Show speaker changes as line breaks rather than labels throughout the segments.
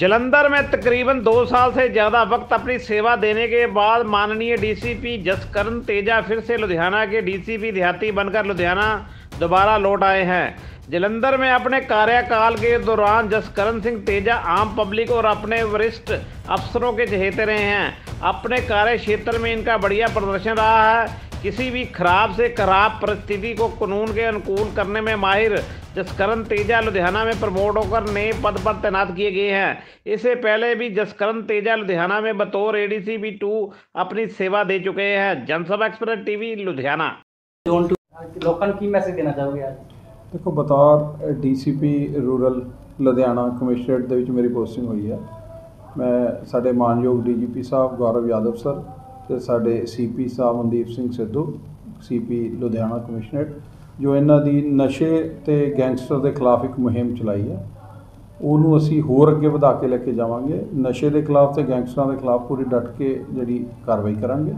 जलंधर में तकरीबन दो साल से ज़्यादा वक्त अपनी सेवा देने के बाद माननीय डीसीपी जसकरण तेजा फिर से लुधियाना के डीसीपी देहाती बनकर लुधियाना दोबारा लौट आए हैं। जलंधर में अपने कार्यकाल के दौरान जसकरण सिंह तेजा आम पब्लिक और अपने वरिष्ठ अफसरों के चहेते रहे हैं। अपने कार्य क्षेत्र में इनका बढ़िया प्रदर्शन रहा है। किसी भी खराब से खराब परिस्थिति को कानून के अनुकूल करने में माहिर जसकरण तेजा लुधियाना में प्रमोट होकर नए पद पर तैनात किए गए हैं। इससे पहले भी जसकरण तेजा लुधियाना में बतौर एडीसी बी टू अपनी सेवा दे चुके हैं। जनसभा एक्सप्रेस टीवी, लुधियाना।
की मैसेज देना
ਦੇਖੋ ਬਤੌਰ ਡੀਸੀਪੀ ਰੂਰਲ ਲੁਧਿਆਣਾ ਕਮਿਸ਼ਨਰੇਟ ਦੇ ਵਿੱਚ ਮੇਰੀ ਪੋਸਟਿੰਗ ਹੋਈ ਹੈ। ਮੈਂ ਸਾਡੇ ਮਾਨਯੋਗ ਡੀਜੀਪੀ ਸਾਹਿਬ ਗੌਰਵ ਯਾਦਵ ਸਰ ਤੇ ਸਾਡੇ ਸੀਪੀ ਸਾਹਿਬ ਮਨਦੀਪ ਸਿੰਘ ਸਿੱਧੂ, ਸੀਪੀ ਲੁਧਿਆਣਾ ਕਮਿਸ਼ਨਰੇਟ, ਜੋ ਇਹਨਾਂ ਦੀ ਨਸ਼ੇ ਤੇ ਗੈਂਗਸਟਰ ਦੇ ਖਿਲਾਫ ਇੱਕ ਮੁਹਿੰਮ ਚਲਾਈ ਹੈ। ਉਹਨੂੰ ਅਸੀਂ ਹੋਰ ਅੱਗੇ ਵਧਾ ਕੇ ਲੈ ਕੇ ਜਾਵਾਂਗੇ। ਨਸ਼ੇ ਦੇ ਖਿਲਾਫ ਤੇ ਗੈਂਗਸਟਰਾਂ ਦੇ ਖਿਲਾਫ ਪੂਰੀ ਡਟ ਕੇ ਜਿਹੜੀ ਕਾਰਵਾਈ ਕਰਾਂਗੇ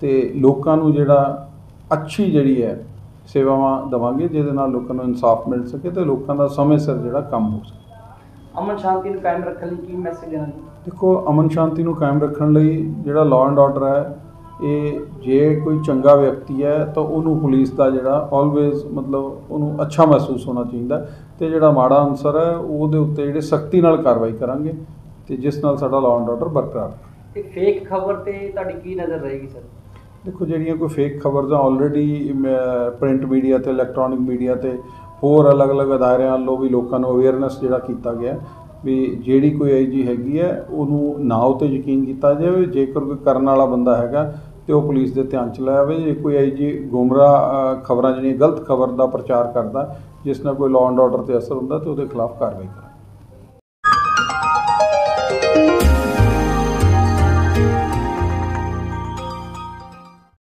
ਤੇ ਲੋਕਾਂ ਨੂੰ ਜਿਹੜਾ ਅੱਛੀ ਜਿਹੜੀ ਹੈ ਸੇਵਾਵਾਂ ਦਵਾਂਗੇ ਜਿਹਦੇ ਨਾਲ ਲੋਕਾਂ ਨੂੰ ਇਨਸਾਫ ਮਿਲ ਸਕੇ ਤੇ ਲੋਕਾਂ ਦਾ ਸਮੇਂ ਸਿਰ ਜਿਹੜਾ ਕੰਮ ਹੋ ਸਕੇ।
ਅਮਨ ਸ਼ਾਂਤੀ ਨੂੰ ਕਾਇਮ ਰੱਖਣ ਲਈ ਕੀ ਮੈਸੇਜ ਦੇਣਾ
ਦੇਖੋ ਅਮਨ ਸ਼ਾਂਤੀ ਨੂੰ ਕਾਇਮ ਰੱਖਣ ਲਈ ਜਿਹੜਾ ਲਾਅ ਐਂਡ ਆਰਡਰ ਹੈ ਇਹ ਜੇ ਕੋਈ ਚੰਗਾ ਵਿਅਕਤੀ ਹੈ ਤਾਂ ਉਹਨੂੰ ਪੁਲਿਸ ਦਾ ਜਿਹੜਾ ਆਲਵੇਜ਼ ਮਤਲਬ ਉਹਨੂੰ ਅੱਛਾ ਮਹਿਸੂਸ ਹੋਣਾ ਚਾਹੀਦਾ ਤੇ ਜਿਹੜਾ ਮਾੜਾ ਅਨਸਰ ਹੈ ਉਹਦੇ ਉੱਤੇ ਜਿਹੜੇ ਸਖਤੀ ਨਾਲ ਕਾਰਵਾਈ ਕਰਾਂਗੇ ਤੇ ਜਿਸ ਨਾਲ ਸਾਡਾ ਲਾਅ ਐਂਡ ਆਰਡਰ ਬਰਕਰਾਰ ਰਹੇ।
ਤੇ ਫੇਕ ਖਬਰ ਤੇ ਤੁਹਾਡੀ ਕੀ ਨਜ਼ਰ ਰਹੇਗੀ ਸਰ
ਦੇਖੋ ਜਿਹੜੀਆਂ ਕੋਈ ਫੇਕ ਖਬਰਾਂ ਆਲਰੇਡੀ ਪ੍ਰਿੰਟ ਮੀਡੀਆ ਤੇ ਇਲੈਕਟ੍ਰੋਨਿਕ ਮੀਡੀਆ ਤੇ ਹੋਰ ਅਲੱਗ-ਅਲੱਗ ਅਦਾਰਿਆਂ ਵੱਲੋਂ ਵੀ ਲੋਕਾਂ ਨੂੰ ਅਵੇਅਰਨੈਸ ਜਿਹੜਾ ਕੀਤਾ ਗਿਆ ਵੀ ਜਿਹੜੀ ਕੋਈ ਆਈਜੀ ਹੈਗੀ ਹੈ, ਉਹਨੂੰ ਨਾ ਉਤੇ ਯਕੀਨ ਕੀਤਾ ਜਾਵੇ, ਜੇਕਰ ਕੋਈ ਕਰਨ ਵਾਲਾ ਬੰਦਾ ਹੈਗਾ ਤੇ ਉਹ ਪੁਲਿਸ ਦੇ ਧਿਆਨ ਚ ਲਿਆ ਜਾਵੇ ਜੇ ਕੋਈ ਆਈਜੀ ਗੁੰਮਰਾਹ ਖਬਰਾਂ ਜਿਹੜੀਆਂ ਗਲਤ ਖਬਰ ਦਾ ਪ੍ਰਚਾਰ ਕਰਦਾ, ਜਿਸ ਨਾਲ ਕੋਈ ਲਾਅ ਐਂਡ ਆਰਡਰ ਤੇ ਅਸਰ ਹੁੰਦਾ, ਤੇ ਉਹਦੇ ਖਿਲਾਫ ਕਾਰਵਾਈ ਕਰਾਂਗੇ।